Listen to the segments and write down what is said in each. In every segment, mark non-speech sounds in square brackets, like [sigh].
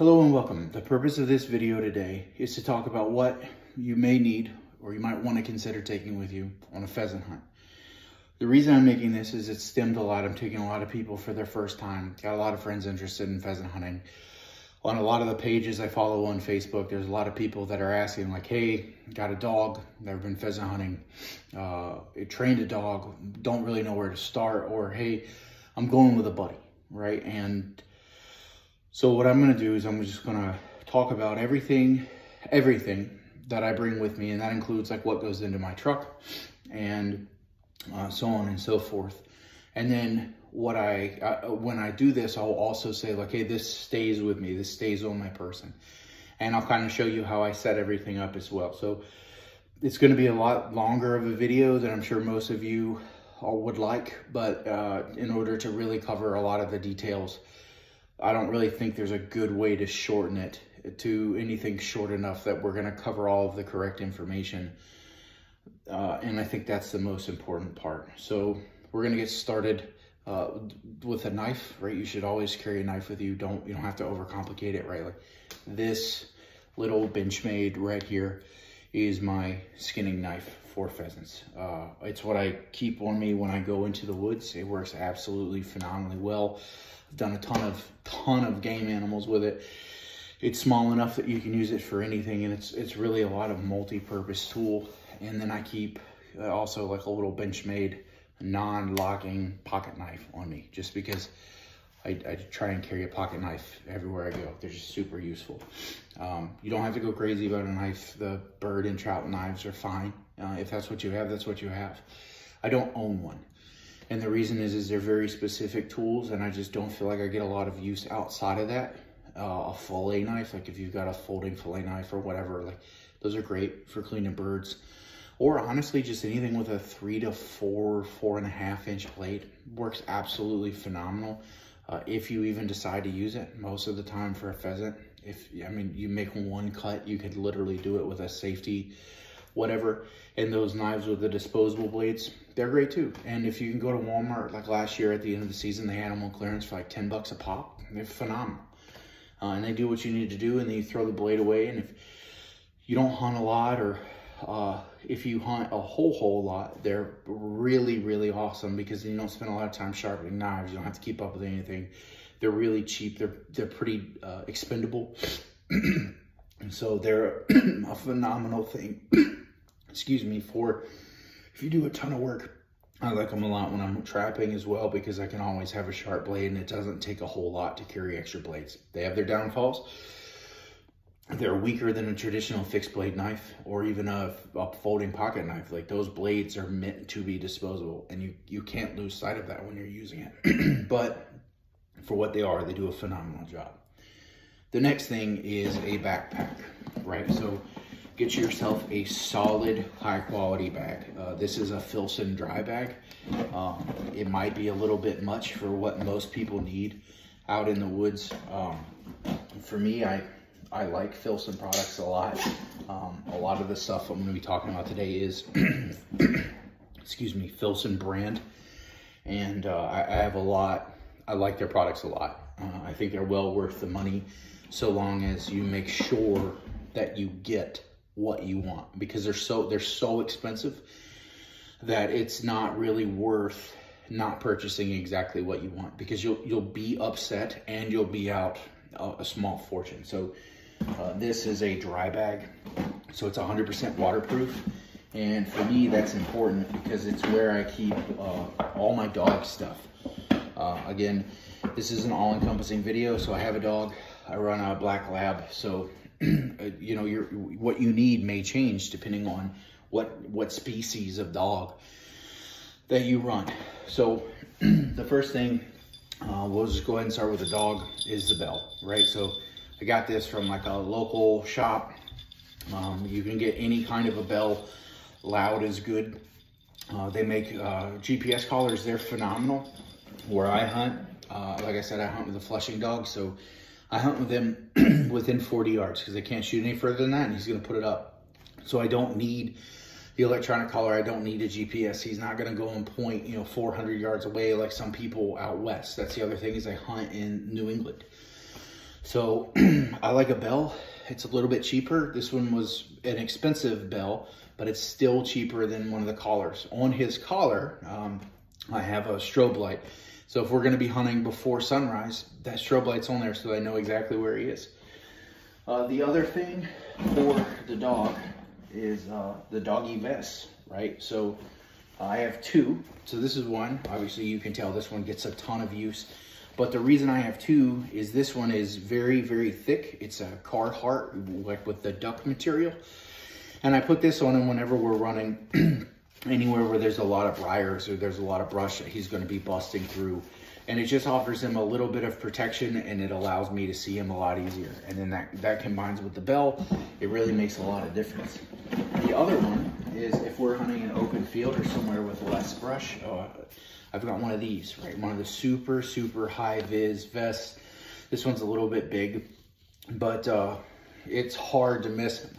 Hello and welcome. The purpose of this video today is to talk about what you may need or you might want to consider taking with you on a pheasant hunt. The reason I'm making this is it stemmed a lot. I'm taking a lot of people for their first time. Got a lot of friends interested in pheasant hunting. On a lot of the pages I follow on Facebook, there's a lot of people that are asking like, hey, got a dog, never been pheasant hunting, uh, trained a dog, don't really know where to start, or hey, I'm going with a buddy, right? And so what I'm gonna do is I'm just gonna talk about everything, everything that I bring with me, and that includes like what goes into my truck and uh, so on and so forth. And then what I, uh, when I do this, I'll also say like, hey, this stays with me, this stays on my person. And I'll kind of show you how I set everything up as well. So it's gonna be a lot longer of a video than I'm sure most of you would like, but uh, in order to really cover a lot of the details, I don't really think there's a good way to shorten it to anything short enough that we're gonna cover all of the correct information. Uh, and I think that's the most important part. So we're gonna get started uh, with a knife, right? You should always carry a knife with you. Don't, you don't have to overcomplicate it, right? Like this little Benchmade right here is my skinning knife for pheasants. Uh, it's what I keep on me when I go into the woods. It works absolutely phenomenally well. I've done a ton of, ton of game animals with it. It's small enough that you can use it for anything and it's, it's really a lot of multi-purpose tool. And then I keep uh, also like a little Benchmade non-locking pocket knife on me just because I, I, try and carry a pocket knife everywhere I go. They're just super useful. Um, you don't have to go crazy about a knife. The bird and trout knives are fine. Uh, if that's what you have, that's what you have. I don't own one. And the reason is, is they're very specific tools and I just don't feel like I get a lot of use outside of that. Uh, a fillet knife, like if you've got a folding fillet knife or whatever, like those are great for cleaning birds or honestly just anything with a three to four, four and a half inch blade works absolutely phenomenal. Uh, if you even decide to use it most of the time for a pheasant, if, I mean, you make one cut, you could literally do it with a safety, whatever. And those knives with the disposable blades, they're great too. And if you can go to Walmart, like last year at the end of the season, they had them on clearance for like 10 bucks a pop. They're phenomenal. Uh, and they do what you need to do and then you throw the blade away. And if you don't hunt a lot or uh, if you hunt a whole, whole lot, they're really, really awesome because you don't spend a lot of time sharpening knives. You don't have to keep up with anything. They're really cheap. They're, they're pretty uh, expendable. And [clears throat] so they're [clears throat] a phenomenal thing, [clears throat] excuse me, for if you do a ton of work. I like them a lot when I'm trapping as well because I can always have a sharp blade and it doesn't take a whole lot to carry extra blades. They have their downfalls they're weaker than a traditional fixed blade knife or even a, a, folding pocket knife. Like those blades are meant to be disposable and you, you can't lose sight of that when you're using it. [clears throat] but for what they are, they do a phenomenal job. The next thing is a backpack, right? So get yourself a solid high quality bag. Uh, this is a Filson dry bag. Um, it might be a little bit much for what most people need out in the woods. Um, for me, I I like Filson products a lot. Um, a lot of the stuff I'm gonna be talking about today is, [coughs] excuse me, Filson brand. And uh, I, I, have a lot, I like their products a lot. Uh, I think they're well worth the money so long as you make sure that you get what you want because they're so, they're so expensive that it's not really worth not purchasing exactly what you want because you'll, you'll be upset and you'll be out a, a small fortune. So uh, this is a dry bag, so it's 100% waterproof. And for me, that's important because it's where I keep uh, all my dog stuff. Uh, again, this is an all-encompassing video, so I have a dog. I run a black lab, so [clears throat] you know, your what you need may change depending on what what species of dog that you run. So [clears throat] the first thing, uh, we'll just go ahead and start with the dog, is the bell, right? So I got this from like a local shop. Um, you can get any kind of a bell. Loud is good. Uh, they make uh, GPS collars. They're phenomenal. Where I hunt, uh, like I said, I hunt with a Flushing dog. So I hunt with him [clears throat] within 40 yards because they can't shoot any further than that. And he's going to put it up. So I don't need the electronic collar. I don't need a GPS. He's not going to go and point, you know, 400 yards away like some people out west. That's the other thing is I hunt in New England. So [clears throat] I like a bell. It's a little bit cheaper. This one was an expensive bell, but it's still cheaper than one of the collars. On his collar, um, I have a strobe light. So if we're gonna be hunting before sunrise, that strobe light's on there so I know exactly where he is. Uh, the other thing for the dog is uh, the doggy vest, right? So I have two. So this is one. Obviously, you can tell this one gets a ton of use. But the reason I have two is this one is very, very thick. It's a Carhartt, like with the duck material. And I put this on him whenever we're running [clears throat] anywhere where there's a lot of briars or there's a lot of brush that he's gonna be busting through. And it just offers him a little bit of protection and it allows me to see him a lot easier. And then that, that combines with the bell, it really makes a lot of difference. The other one is if we're hunting an open field or somewhere with less brush, uh, I've got one of these, right? One of the super, super high vis vests. This one's a little bit big, but uh, it's hard to miss him.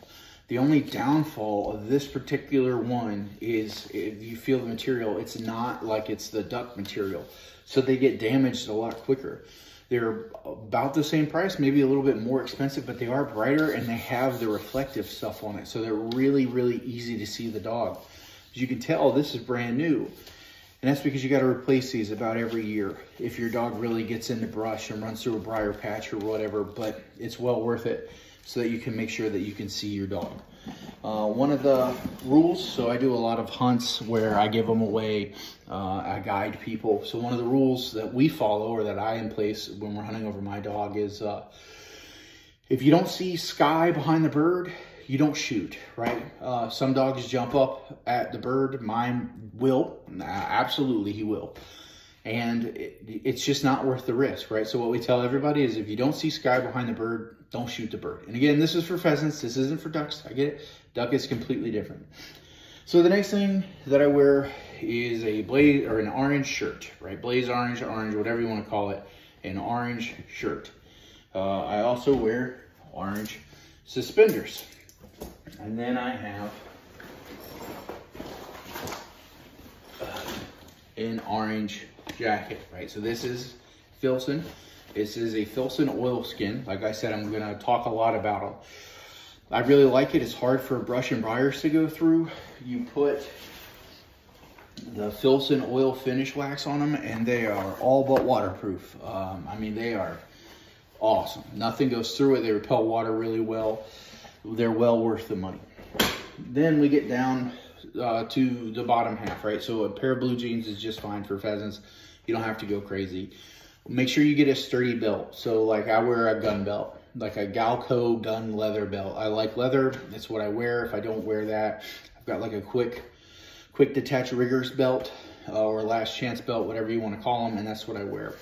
The only downfall of this particular one is if you feel the material, it's not like it's the duck material. So they get damaged a lot quicker. They're about the same price, maybe a little bit more expensive, but they are brighter and they have the reflective stuff on it. So they're really, really easy to see the dog. As you can tell, this is brand new. And that's because you got to replace these about every year if your dog really gets in the brush and runs through a briar patch or whatever, but it's well worth it so that you can make sure that you can see your dog. Uh, one of the rules, so I do a lot of hunts where I give them away, uh, I guide people. So one of the rules that we follow or that I in place when we're hunting over my dog is uh, if you don't see sky behind the bird, you don't shoot, right? Uh, some dogs jump up at the bird. Mine will, absolutely he will. And it, it's just not worth the risk, right? So what we tell everybody is if you don't see sky behind the bird, don't shoot the bird. And again, this is for pheasants. This isn't for ducks. I get it. Duck is completely different. So the next thing that I wear is a blaze or an orange shirt, right? Blaze orange, orange, whatever you want to call it, an orange shirt. Uh, I also wear orange suspenders. And then I have an orange jacket, right? So this is Filson. This is a Filson oilskin. Like I said, I'm gonna talk a lot about them. I really like it. It's hard for brush and briars to go through. You put the Filson oil finish wax on them and they are all but waterproof. Um, I mean, they are awesome. Nothing goes through it. They repel water really well. They're well worth the money. Then we get down uh, to the bottom half, right? So a pair of blue jeans is just fine for pheasants. You don't have to go crazy. Make sure you get a sturdy belt. So like I wear a gun belt, like a Galco gun leather belt. I like leather. That's what I wear. If I don't wear that, I've got like a quick, quick detach riggers belt uh, or last chance belt, whatever you want to call them. And that's what I wear.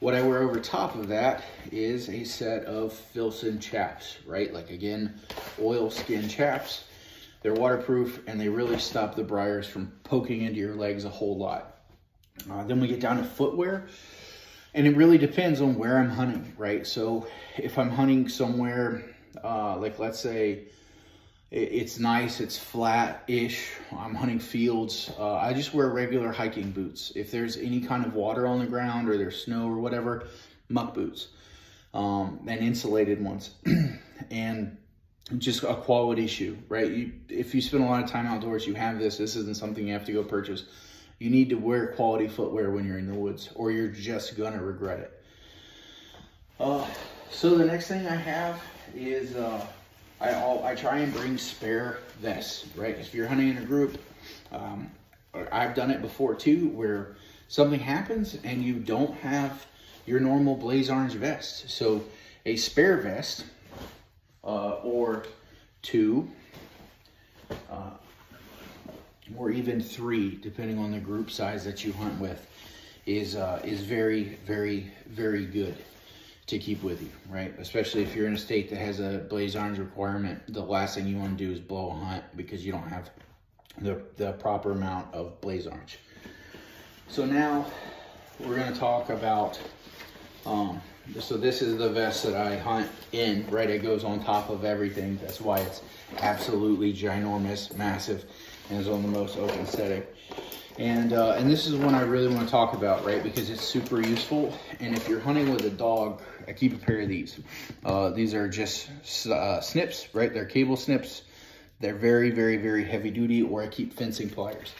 What I wear over top of that is a set of Filson chaps, right? Like again, oil skin chaps. They're waterproof and they really stop the briars from poking into your legs a whole lot. Uh, then we get down to footwear. And it really depends on where I'm hunting, right? So if I'm hunting somewhere, uh, like let's say it's nice, it's flat-ish, I'm hunting fields, uh, I just wear regular hiking boots. If there's any kind of water on the ground or there's snow or whatever, muck boots um, and insulated ones. [clears throat] and just a quality shoe, right? You, if you spend a lot of time outdoors, you have this. This isn't something you have to go purchase you need to wear quality footwear when you're in the woods or you're just gonna regret it. Uh, so the next thing I have is uh, I, I'll, I try and bring spare vests, right? If you're hunting in a group, um, I've done it before too, where something happens and you don't have your normal blaze orange vest. So a spare vest uh, or two uh, or even three, depending on the group size that you hunt with, is uh, is very, very, very good to keep with you, right? Especially if you're in a state that has a blaze orange requirement, the last thing you want to do is blow a hunt because you don't have the, the proper amount of blaze orange. So now we're going to talk about, um, so this is the vest that I hunt in, right? It goes on top of everything. That's why it's absolutely ginormous, massive and is on the most open setting. And, uh, and this is one I really want to talk about, right? Because it's super useful. And if you're hunting with a dog, I keep a pair of these. Uh, these are just uh, snips, right? They're cable snips. They're very, very, very heavy duty, or I keep fencing pliers.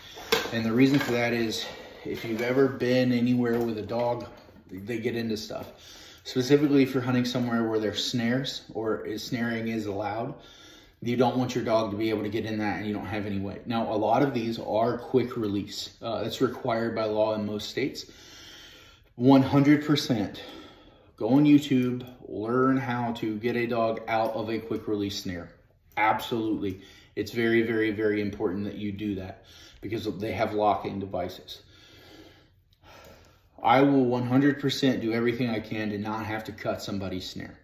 And the reason for that is if you've ever been anywhere with a dog, they get into stuff. Specifically, if you're hunting somewhere where there's snares or is snaring is allowed, you don't want your dog to be able to get in that and you don't have any way. Now, a lot of these are quick release. Uh, it's required by law in most states. 100%. Go on YouTube, learn how to get a dog out of a quick release snare. Absolutely. It's very, very, very important that you do that because they have locking devices. I will 100% do everything I can to not have to cut somebody's snare.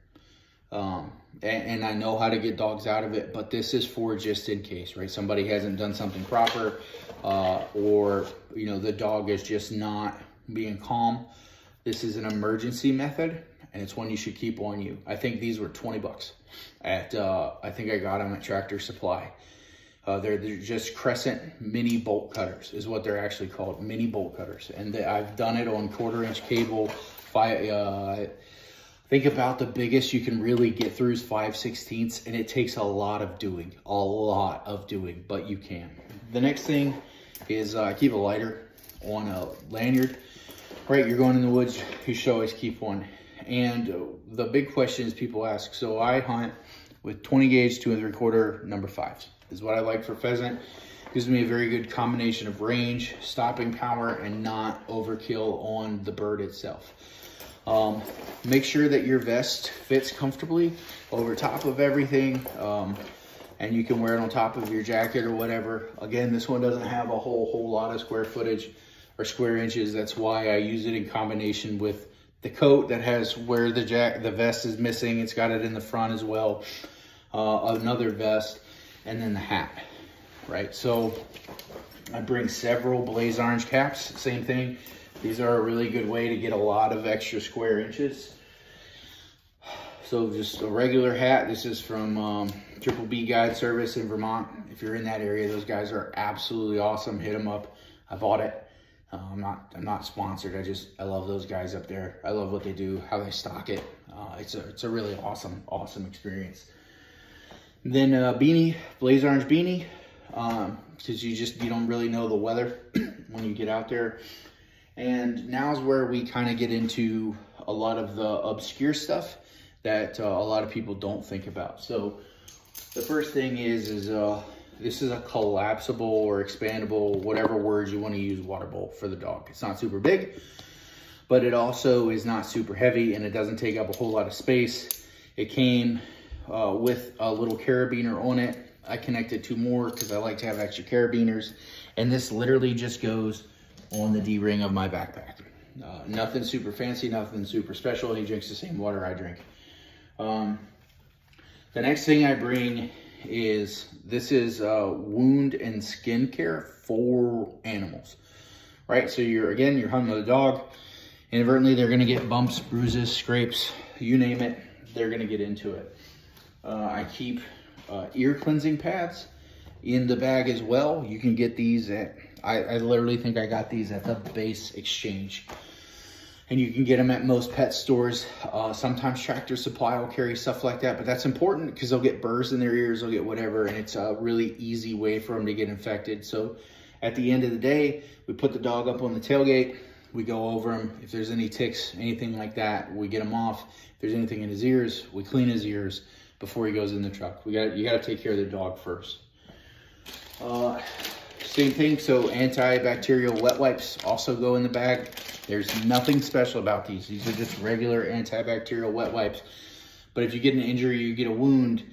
Um, and, I know how to get dogs out of it, but this is for just in case, right? Somebody hasn't done something proper, uh, or, you know, the dog is just not being calm. This is an emergency method, and it's one you should keep on you. I think these were 20 bucks at, uh, I think I got them at Tractor Supply. Uh, they're, they're, just crescent mini bolt cutters is what they're actually called, mini bolt cutters. And I've done it on quarter inch cable, five, uh, think about the biggest you can really get through is 5 16ths and it takes a lot of doing, a lot of doing, but you can. The next thing is uh, keep a lighter on a lanyard. Right, you're going in the woods, you should always keep one. And the big questions people ask, so I hunt with 20 gauge, two and three quarter, number fives is what I like for pheasant. Gives me a very good combination of range, stopping power, and not overkill on the bird itself. Um, make sure that your vest fits comfortably over top of everything. Um, and you can wear it on top of your jacket or whatever. Again, this one doesn't have a whole whole lot of square footage or square inches. That's why I use it in combination with the coat that has where the jack the vest is missing. It's got it in the front as well. Uh, another vest and then the hat, right? So I bring several Blaze Orange caps, same thing. These are a really good way to get a lot of extra square inches. So just a regular hat. This is from um, Triple B Guide Service in Vermont. If you're in that area, those guys are absolutely awesome. Hit them up. I bought it. Uh, I'm not I'm not sponsored. I just I love those guys up there. I love what they do, how they stock it. Uh, it's a it's a really awesome awesome experience. Then uh, beanie, blaze orange beanie, because um, you just, you don't really know the weather [clears throat] when you get out there. And now's where we kind of get into a lot of the obscure stuff that uh, a lot of people don't think about. So the first thing is, is uh, this is a collapsible or expandable, whatever words you want to use, water bowl for the dog. It's not super big, but it also is not super heavy and it doesn't take up a whole lot of space. It came uh, with a little carabiner on it. I connected two more because I like to have extra carabiners. And this literally just goes on the D-ring of my backpack. Uh, nothing super fancy, nothing super special. He drinks the same water I drink. Um, the next thing I bring is, this is uh, wound and skin care for animals, right? So you're, again, you're hunting with a dog. Inadvertently, they're gonna get bumps, bruises, scrapes, you name it, they're gonna get into it. Uh, I keep uh, ear cleansing pads in the bag as well. You can get these at, I, I literally think I got these at the base exchange. And you can get them at most pet stores. Uh, sometimes Tractor Supply will carry stuff like that, but that's important because they'll get burrs in their ears, they'll get whatever, and it's a really easy way for them to get infected. So at the end of the day, we put the dog up on the tailgate, we go over him. If there's any ticks, anything like that, we get him off. If there's anything in his ears, we clean his ears before he goes in the truck. We got you got to take care of the dog first. Uh, same thing. So antibacterial wet wipes also go in the bag. There's nothing special about these. These are just regular antibacterial wet wipes. But if you get an injury, you get a wound,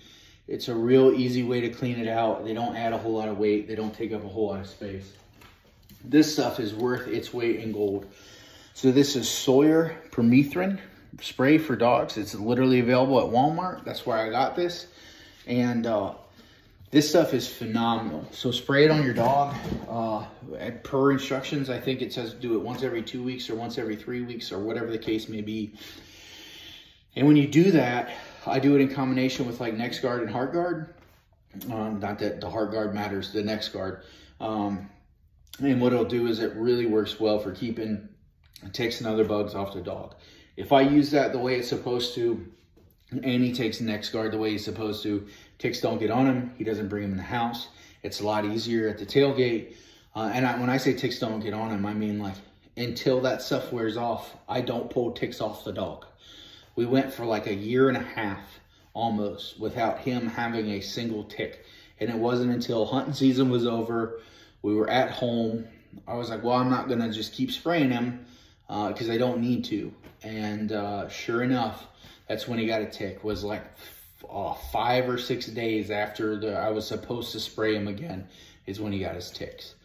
it's a real easy way to clean it out. They don't add a whole lot of weight. They don't take up a whole lot of space. This stuff is worth its weight in gold. So this is Sawyer Permethrin spray for dogs. It's literally available at Walmart. That's where I got this. And uh, this stuff is phenomenal. So spray it on your dog. Uh, per instructions, I think it says do it once every two weeks or once every three weeks or whatever the case may be. And when you do that, I do it in combination with like NexGard and HeartGard. Um, not that the HeartGard matters, the NexGard. Um, And what it'll do is it really works well for keeping ticks and other bugs off the dog. If I use that the way it's supposed to, and he takes NexGard the way he's supposed to, ticks don't get on him. He doesn't bring him in the house. It's a lot easier at the tailgate. Uh, and I, when I say ticks don't get on him, I mean like until that stuff wears off, I don't pull ticks off the dog. We went for like a year and a half almost without him having a single tick. And it wasn't until hunting season was over, we were at home. I was like, well, I'm not gonna just keep spraying him because uh, I don't need to. And uh, sure enough, that's when he got a tick, was like uh, five or six days after the, I was supposed to spray him again is when he got his ticks.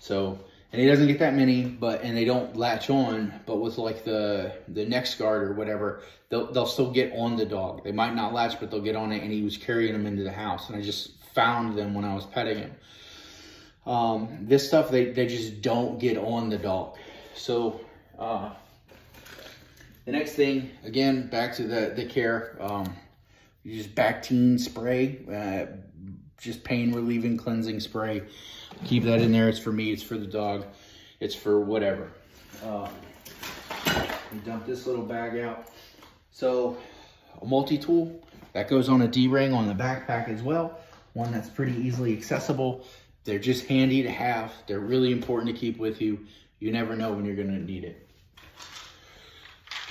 So, and he doesn't get that many, but, and they don't latch on, but with like the, the NexGard or whatever, they'll, they'll still get on the dog. They might not latch, but they'll get on it. And he was carrying them into the house. And I just found them when I was petting him. Um, this stuff, they, they just don't get on the dog. So, uh, the next thing, again, back to the, the care, um, use Bactine spray, uh, just pain relieving cleansing spray. Keep that in there. It's for me, it's for the dog, it's for whatever. Uh, dump this little bag out. So a multi-tool, that goes on a D-ring on the backpack as well. One that's pretty easily accessible. They're just handy to have. They're really important to keep with you. You never know when you're gonna need it.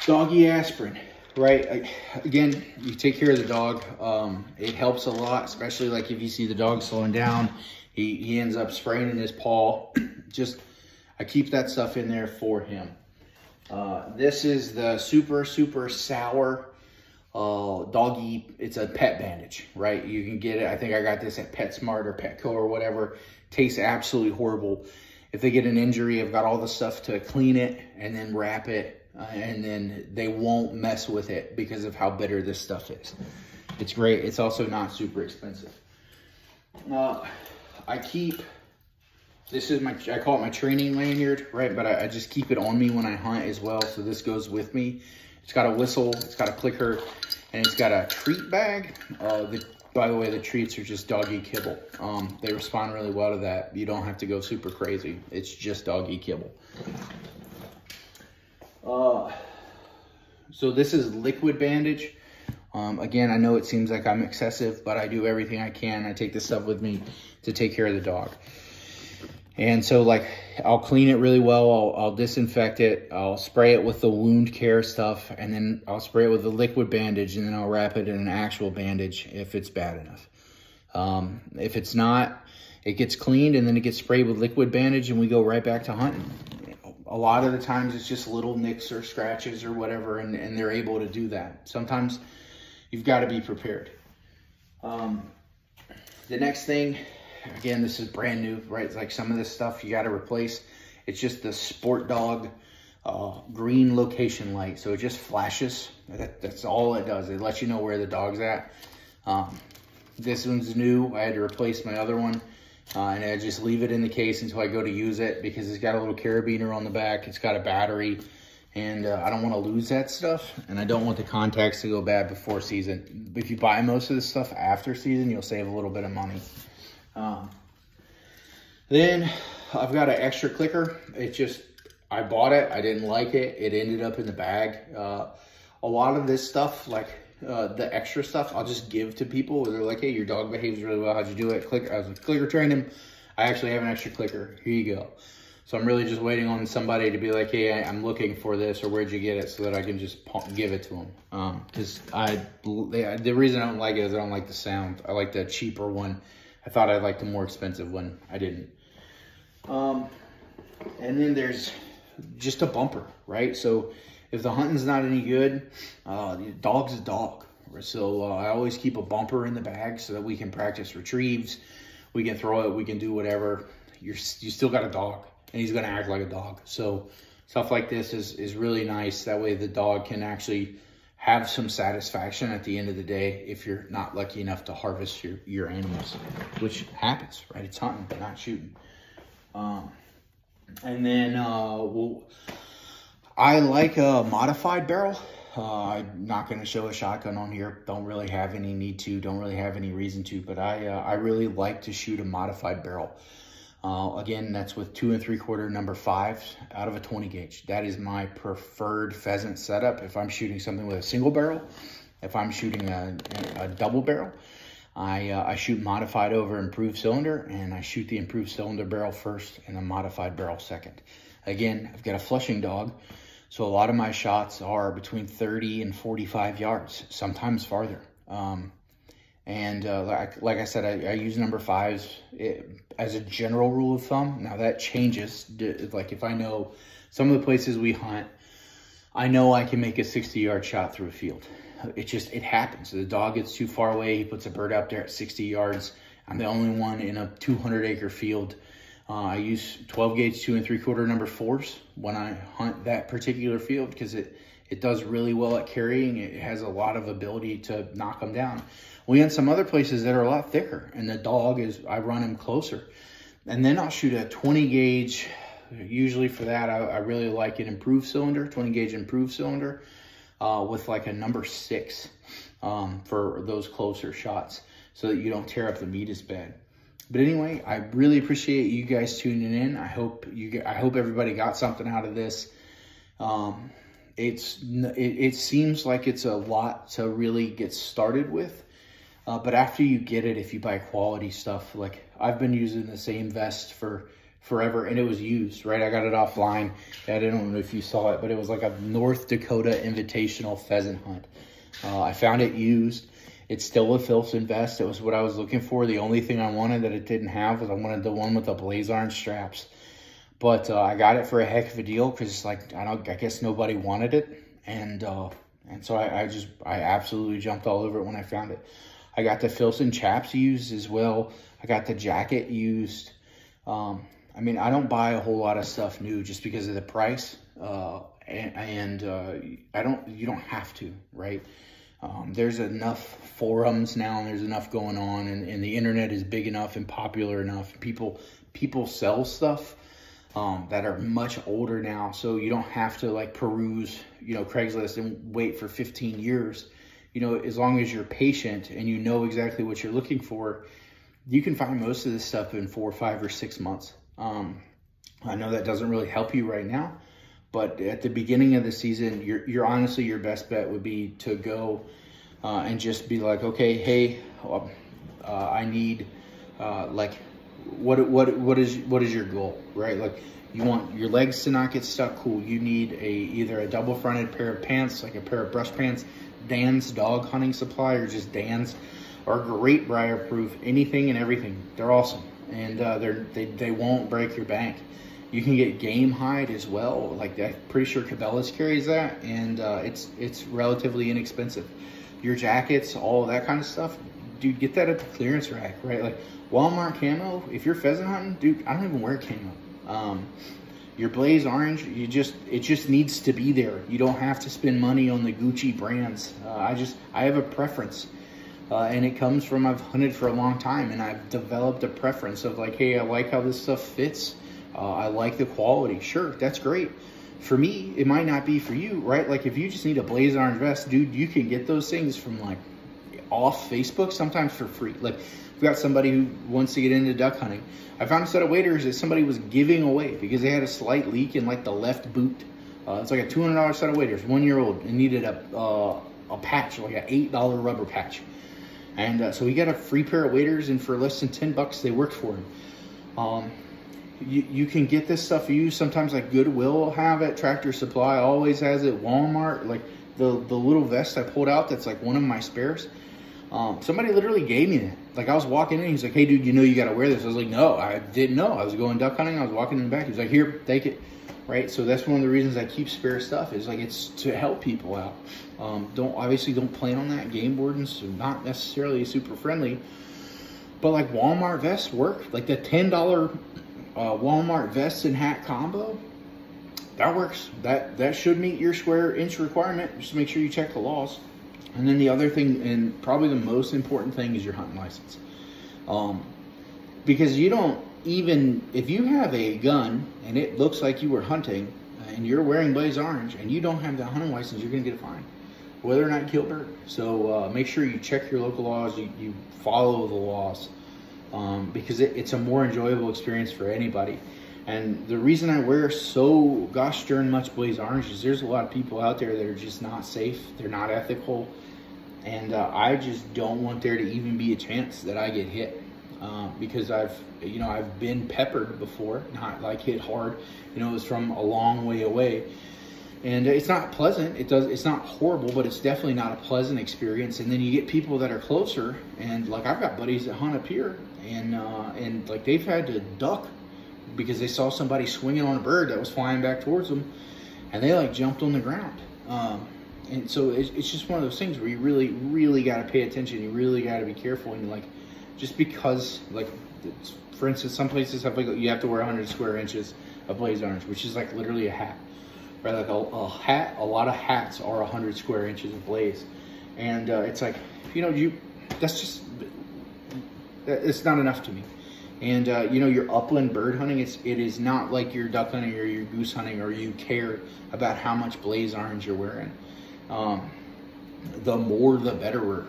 Doggy aspirin, right? Again, you take care of the dog. Um, it helps a lot, especially like if you see the dog slowing down, he, he ends up spraining his paw. [clears throat] just, I keep that stuff in there for him. Uh, this is the super, super sour uh, doggy. It's a pet bandage, right? You can get it. I think I got this at PetSmart or Petco or whatever. Tastes absolutely horrible. If they get an injury, I've got all the stuff to clean it and then wrap it. Uh, and then they won't mess with it because of how bitter this stuff is. It's great. It's also not super expensive. Uh, I keep this is my, I call it my training lanyard, right? But I, I, just keep it on me when I hunt as well. So this goes with me. It's got a whistle, it's got a clicker, and it's got a treat bag. Uh, the, by the way, the treats are just doggy kibble. Um, they respond really well to that. You don't have to go super crazy. It's just doggy kibble. Uh, so this is liquid bandage. Um, again, I know it seems like I'm excessive, but I do everything I can. I take this stuff with me to take care of the dog. And so like, I'll clean it really well. I'll, I'll, disinfect it. I'll spray it with the wound care stuff and then I'll spray it with the liquid bandage and then I'll wrap it in an actual bandage if it's bad enough. Um, if it's not, it gets cleaned and then it gets sprayed with liquid bandage and we go right back to hunting. A lot of the times it's just little nicks or scratches or whatever and, and they're able to do that. Sometimes you've got to be prepared. Um, the next thing Again, this is brand new, right? It's like some of this stuff you got to replace. It's just the Sport Dog uh, green location light. So it just flashes. That, that's all it does. It lets you know where the dog's at. Um, this one's new. I had to replace my other one. Uh, and I just leave it in the case until I go to use it because it's got a little carabiner on the back. It's got a battery and uh, I don't want to lose that stuff. And I don't want the contacts to go bad before season. If you buy most of this stuff after season, you'll save a little bit of money. Um, then I've got an extra clicker. It just, I bought it. I didn't like it. It ended up in the bag. Uh, a lot of this stuff, like uh, the extra stuff, I'll just give to people. Where they're like, hey, your dog behaves really well. How'd you do it? Click, I was like, clicker training. I actually have an extra clicker. Here you go. So I'm really just waiting on somebody to be like, hey, I'm looking for this, or where'd you get it, so that I can just give it to them. Because um, I, they, the reason I don't like it is I don't like the sound. I like the cheaper one. I thought I liked the more expensive one. I didn't. Um, and then there's just a bumper, right? So if the hunting's not any good, uh, the dog's a dog. So uh, I always keep a bumper in the bag so that we can practice retrieves. We can throw it, we can do whatever. You're, you still got a dog and he's gonna act like a dog. So stuff like this is, is really nice. That way the dog can actually have some satisfaction at the end of the day if you're not lucky enough to harvest your, your animals, which happens, right? It's hunting, not shooting. Um, and then uh, we'll, I like a modified barrel. Uh, I'm not going to show a shotgun on here. Don't really have any need to. Don't really have any reason to. But I uh, I really like to shoot a modified barrel. Uh, again, that's with two and three quarter number fives out of a 20 gauge. That is my preferred pheasant setup. If I'm shooting something with a single barrel, if I'm shooting a, a double barrel, I, uh, I shoot modified over improved cylinder and I shoot the improved cylinder barrel first and the modified barrel second. Again, I've got a flushing dog, so a lot of my shots are between 30 and 45 yards, sometimes farther. Um, and uh, like, like I said, I, I use number fives it, as a general rule of thumb. Now that changes. Like if I know some of the places we hunt, I know I can make a 60 yard shot through a field. It just, it happens. The dog gets too far away. He puts a bird out there at 60 yards. I'm the only one in a 200 acre field. Uh, I use 12 gauge two and three quarter number fours when I hunt that particular field because it, it does really well at carrying. It has a lot of ability to knock them down. We hunt some other places that are a lot thicker and the dog is, I run him closer. And then I'll shoot a 20 gauge. Usually for that, I, I really like an improved cylinder, 20 gauge improved cylinder uh, with like a number six um, for those closer shots so that you don't tear up the meat as bad. But anyway, I really appreciate you guys tuning in. I hope you get, I hope everybody got something out of this. Um, it's it, it seems like it's a lot to really get started with. Uh, but after you get it, if you buy quality stuff, like I've been using the same vest for forever and it was used, right? I got it offline. I don't know if you saw it, but it was like a North Dakota Invitational pheasant hunt. Uh, I found it used. It's still a Filson vest. It was what I was looking for. The only thing I wanted that it didn't have was I wanted the one with the blaze orange straps. But uh, I got it for a heck of a deal because like I don't I guess nobody wanted it. And uh, and so I, I just I absolutely jumped all over it when I found it. I got the Filson chaps used as well. I got the jacket used. Um, I mean, I don't buy a whole lot of stuff new just because of the price. Uh, and, and uh, I don't, you don't have to, right? Um, there's enough forums now and there's enough going on and, and, the internet is big enough and popular enough. People, people sell stuff um, that are much older now. So you don't have to like peruse, you know, Craigslist and wait for 15 years. You know, as long as you're patient and you know exactly what you're looking for, you can find most of this stuff in four, five, or six months. Um, I know that doesn't really help you right now, but at the beginning of the season, you're, you're honestly, your best bet would be to go uh, and just be like, okay, hey, um, uh, I need uh, like, what what what is what is your goal, right? Like, you want your legs to not get stuck. Cool. You need a either a double fronted pair of pants, like a pair of brush pants, Dan's dog hunting supply, or just Dan's, are great briar proof. Anything and everything. They're awesome and uh, they're, they, they won't break your bank. You can get Gamehide as well. Like I'm pretty sure Cabela's carries that and uh, it's, it's relatively inexpensive. Your jackets, all that kind of stuff, dude, get that at the clearance rack, right? Like Walmart camo, if you're pheasant hunting, dude, I don't even wear camo. Um, your blaze orange, you just, it just needs to be there. You don't have to spend money on the Gucci brands. Uh, I just, I have a preference. Uh, and it comes from I've hunted for a long time and I've developed a preference of like, hey, I like how this stuff fits. Uh, I like the quality. Sure, that's great. For me, it might not be for you, right? Like if you just need a blaze orange vest, dude, you can get those things from like off Facebook, sometimes for free. Like we've got somebody who wants to get into duck hunting. I found a set of waders that somebody was giving away because they had a slight leak in like the left boot. Uh, it's like a $200 set of waders, one year old, and needed a, uh, a patch, like an $8 rubber patch. And uh, so he got a free pair of waders, and for less than 10 bucks, they worked for him. Um, you, you can get this stuff used. Sometimes like Goodwill will have it. Tractor Supply always has it. Walmart, like the, the little vest I pulled out that's like one of my spares. Um, somebody literally gave me it. Like I was walking in, he's like, hey dude, you know you gotta wear this. I was like, no, I didn't know. I was going duck hunting, I was walking in the back. He's like, here, take it right? So that's one of the reasons I keep spare stuff is like it's to help people out. Um, don't obviously don't plan on that. Game wardens are not necessarily super friendly, but like Walmart vests work. Like the ten dollar uh, Walmart vest and hat combo, that works. That that should meet your square inch requirement. Just make sure you check the laws. And then the other thing, and probably the most important thing, is your hunting license. Um, because you don't even if you have a gun and it looks like you were hunting and you're wearing blaze orange and you don't have the hunting license, you're gonna get a fine, whether or not you killed bird. So uh, make sure you check your local laws, you, you follow the laws. Um, because it, it's a more enjoyable experience for anybody. And the reason I wear so gosh darn much blaze orange is there's a lot of people out there that are just not safe. They're not ethical. And uh, I just don't want there to even be a chance that I get hit. Uh, because I've, you know, I've been peppered before, not like hit hard. You know, it was from a long way away and it's not pleasant. It does. It's not horrible, but it's definitely not a pleasant experience. And then you get people that are closer, and like I've got buddies that hunt up here, and uh, and like they've had to duck because they saw somebody swinging on a bird that was flying back towards them, and they like jumped on the ground. Um, and so it's, it's just one of those things where you really, really got to pay attention. You really got to be careful, and like just because like for instance, some places have like you have to wear 100 square inches of blaze orange, which is like literally a hat? Like a, a, hat, a lot of hats are 100 square inches of blaze. And uh, it's like, you know, you, that's just, it's not enough to me. And uh, you know, your upland bird hunting, it's, it is not like your duck hunting or your goose hunting or you care about how much blaze orange you're wearing. Um, the more, the better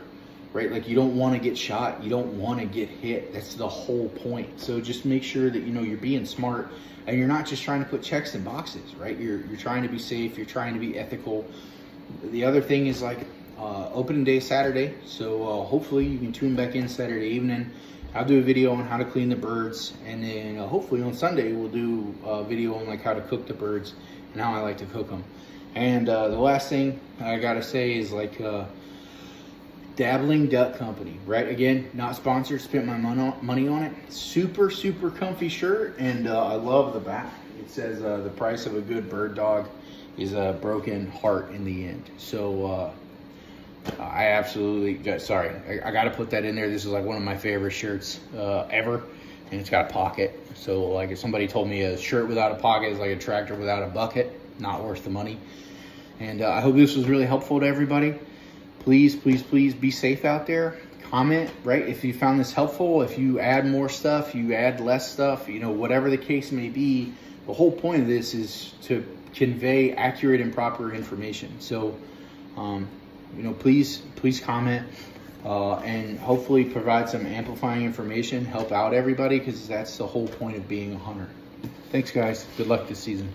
right? Like you don't want to get shot, you don't want to get hit. That's the whole point. So just make sure that you know you're being smart and you're not just trying to put checks in boxes, right? You're you're trying to be safe, you're trying to be ethical. The other thing is like uh, opening day Saturday, so uh, hopefully you can tune back in Saturday evening. I'll do a video on how to clean the birds, and then uh, hopefully on Sunday we'll do a video on like how to cook the birds and how I like to cook them. And uh, the last thing I gotta say is like uh, Dabbling Duck Company, right? Again, not sponsored, spent my money on it. Super, super comfy shirt, and uh, I love the back. It says uh, the price of a good bird dog is a broken heart in the end. So uh, I absolutely, got, sorry, I, I got to put that in there. This is like one of my favorite shirts uh, ever, and it's got a pocket. So like if somebody told me a shirt without a pocket is like a tractor without a bucket, not worth the money. And uh, I hope this was really helpful to everybody please, please, please be safe out there. Comment, right? If you found this helpful, if you add more stuff, you add less stuff, you know, whatever the case may be, the whole point of this is to convey accurate and proper information. So, um, you know, please, please comment uh, and hopefully provide some amplifying information, help out everybody because that's the whole point of being a hunter. Thanks, guys. Good luck this season.